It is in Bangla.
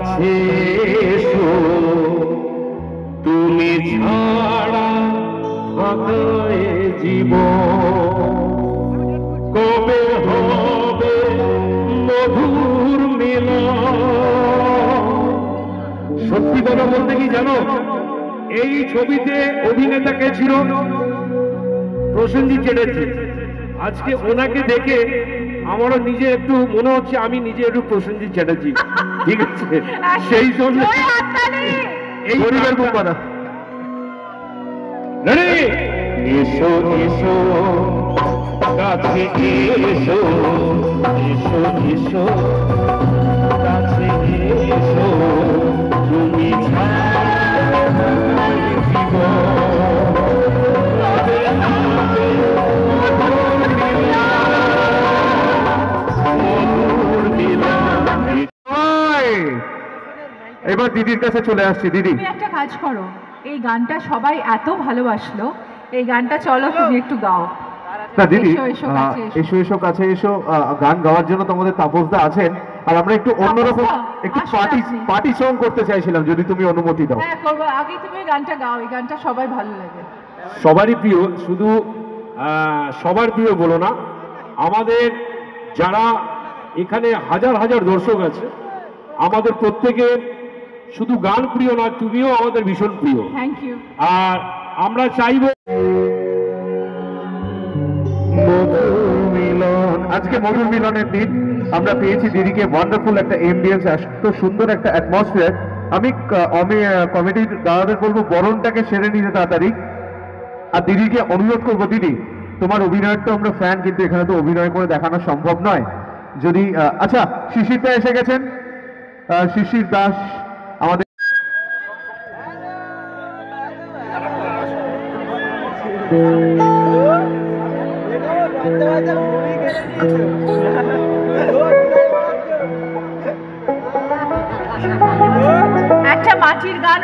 কাছে তুমি ছাড়া ফাঁকায় জীবন? কবে হবে মধুর মিলন? সত্যি কথা বলতে কি জানো? এই ছবিতে অভিনেতা কে ছিল? প্রসেনজিৎ চ্যাটার্জি। আজকে ওনাকে দেখে আমারও নিজে একটু মনে হচ্ছে আমি নিজে একটু প্রসেনজিৎ চ্যাটার্জি। ঠিক আছে? সেই জন্য। এই পরিবার বোমারা রেডি? এসো এসো কাছে এসো এসো এসো। এবার দিদির কাছে চলে আসছি দিদি। তুমি একটা কাজ করো এই গানটা সবাই এত ভালোবাসলো এই গানটা চলো তুমি একটু গাও। না দিদি এসো, এসো, কাছে এসো। গান গাওয়ার জন্য তোমাদের তাপসদা আছেন আর আমরা একটু অন্যরকম একটু পার্টি পার্টি সং করতে চাইছিলাম যদি তুমি অনুমতি দাও। হ্যাঁ করব। আগে তুমি গানটা গাও এই গানটা সবাই ভালো লাগে। সবারই প্রিয় শুধু আহ, সবার প্রিয় বলো না আমাদের যারা এখানে হাজার হাজার দর্শক আছে আমাদের প্রত্যেকের শুধু গান প্রিয় না তুমিও আমাদের ভীষণ প্রিয়। আর আমরা চাইব মিলন আজকে মধুর মিলনের দিন। আমরা পেয়েছি দিদিকে ওয়ান্ডারফুল একটা এমবিএস এত সুন্দর একটা অ্যাটমসফিয়ার আমি কমিটির দাদাদের বলব বরণটাকে সেরে নিতে তাড়াতাড়ি। আর দিদিকে অনুরোধ করব দিদি তোমার অভিনয়ের তো আমরা ফ্যান কিন্তু এখানে তো অভিনয় করে দেখানো সম্ভব নয়। যদি আচ্ছা শিশিরদা এসে গেছেন। শিশির দাস একটা মাটির গান